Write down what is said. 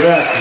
Gracias.